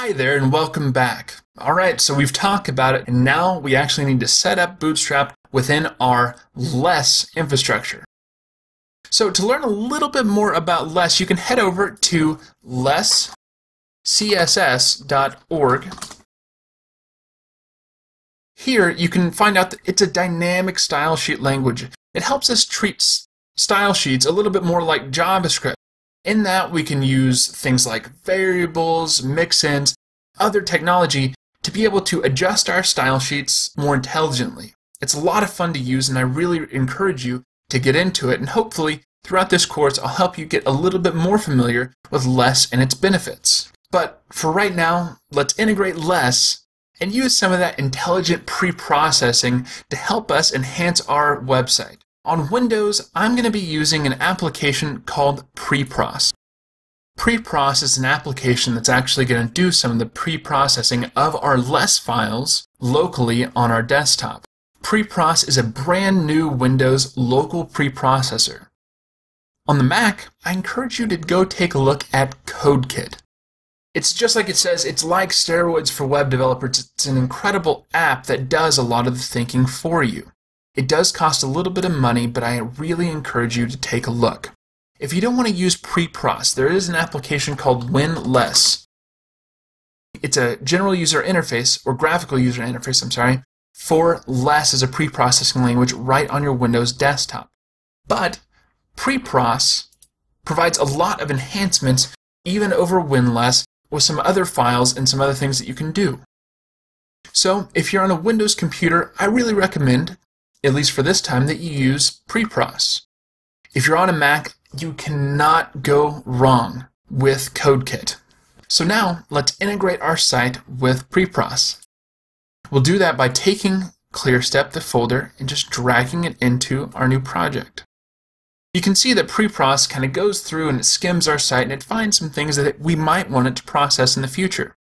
Hi there and welcome back. Alright, so we've talked about it and now we actually need to set up Bootstrap within our Less infrastructure. So to learn a little bit more about Less, you can head over to lesscss.org. Here you can find out that it's a dynamic style sheet language. It helps us treat style sheets a little bit more like JavaScript. In that, we can use things like variables, mixins, other technology to be able to adjust our style sheets more intelligently. It's a lot of fun to use, and I really encourage you to get into it. And hopefully, throughout this course, I'll help you get a little bit more familiar with Less and its benefits. But for right now, let's integrate Less and use some of that intelligent pre-processing to help us enhance our website. On Windows, I'm going to be using an application called Prepros. Prepros is an application that's actually going to do some of the pre-processing of our less files locally on our desktop. Prepros is a brand new Windows local preprocessor. On the Mac, I encourage you to go take a look at CodeKit. It's just like it says, it's like steroids for web developers. It's an incredible app that does a lot of the thinking for you. It does cost a little bit of money, but I really encourage you to take a look. If you don't want to use Prepros, there is an application called WinLess. It's a general user interface, or graphical user interface, I'm sorry, for Less as a pre-processing language right on your Windows desktop. But Prepros provides a lot of enhancements even over WinLess with some other files and some other things that you can do. So if you're on a Windows computer, I really recommend at least for this time, that you use Prepros. If you're on a Mac, you cannot go wrong with CodeKit. So now, let's integrate our site with Prepros. We'll do that by taking ClearStep, the folder, and just dragging it into our new project. You can see that Prepros kind of goes through and it skims our site and it finds some things that we might want it to process in the future.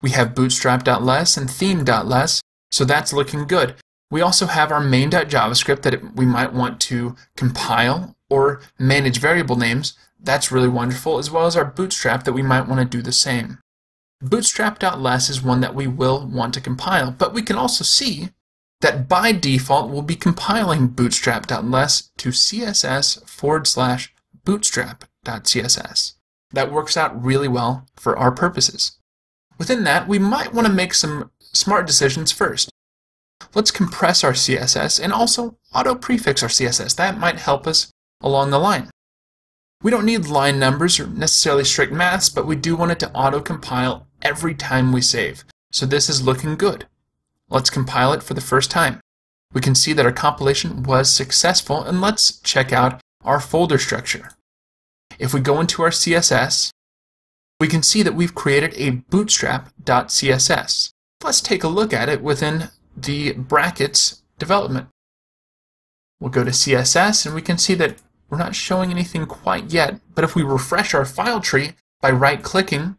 We have bootstrap.less and theme.less, so that's looking good. We also have our main.javascript that we might want to compile or manage variable names. That's really wonderful, as well as our bootstrap that we might want to do the same. Bootstrap.less is one that we will want to compile, but we can also see that by default we'll be compiling bootstrap.less to css forward slash bootstrap.css. That works out really well for our purposes. Within that, we might want to make some smart decisions first. Let's compress our CSS and also auto-prefix our CSS. That might help us along the line. We don't need line numbers or necessarily strict maths, but we do want it to auto-compile every time we save. So this is looking good. Let's compile it for the first time. We can see that our compilation was successful, and let's check out our folder structure. If we go into our CSS, we can see that we've created a bootstrap.css. Let's take a look at it within the brackets development. We'll go to CSS and we can see that we're not showing anything quite yet, but if we refresh our file tree by right-clicking,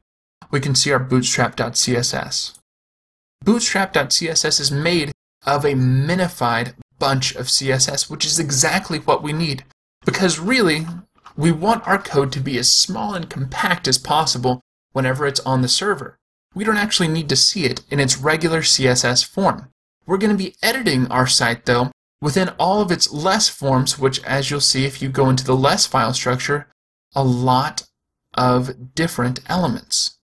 we can see our bootstrap.css. Bootstrap.css is made of a minified bunch of CSS, which is exactly what we need. Because really, we want our code to be as small and compact as possible whenever it's on the server. We don't actually need to see it in its regular CSS form. We're going to be editing our site, though, within all of its less forms, which, as you'll see if you go into the less file structure, a lot of different elements.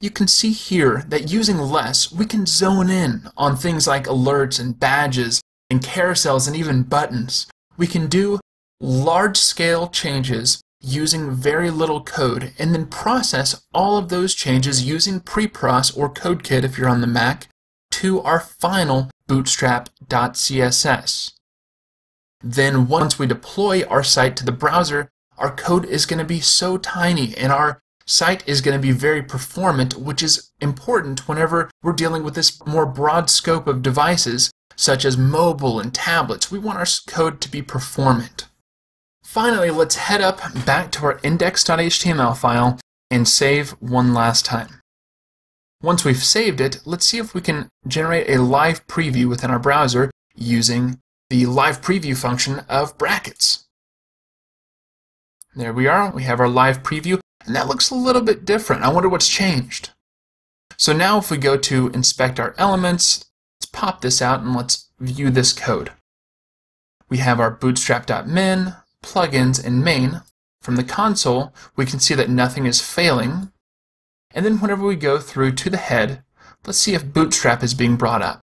You can see here that using less, we can zone in on things like alerts and badges and carousels and even buttons. We can do large-scale changes using very little code and then process all of those changes using Prepros or CodeKit if you're on the Mac to our final bootstrap.css. Then once we deploy our site to the browser, our code is going to be so tiny and our site is going to be very performant, which is important whenever we're dealing with this more broad scope of devices, such as mobile and tablets. We want our code to be performant. Finally, let's head up back to our index.html file and save one last time. Once we've saved it, let's see if we can generate a live preview within our browser using the live preview function of brackets. There we are, we have our live preview, and that looks a little bit different. I wonder what's changed. So now if we go to inspect our elements, let's pop this out and let's view this code. We have our bootstrap.min, plugins, and main. From the console, we can see that nothing is failing. And then whenever we go through to the head, let's see if Bootstrap is being brought up.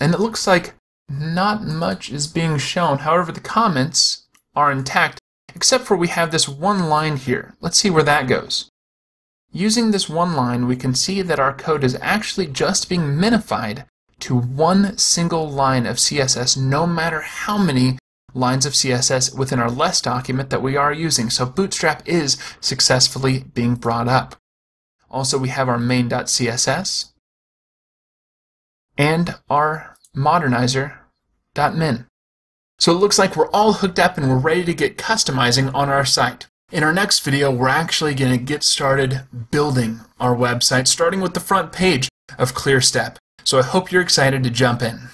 And it looks like not much is being shown. However, the comments are intact, except for we have this one line here. Let's see where that goes. Using this one line, we can see that our code is actually just being minified to one single line of CSS, no matter how many lines of CSS within our less document that we are using. So Bootstrap is successfully being brought up. Also, we have our main.css and our modernizr.min. So it looks like we're all hooked up and we're ready to get customizing on our site. In our next video, we're actually going to get started building our website, starting with the front page of ClearStep. So I hope you're excited to jump in.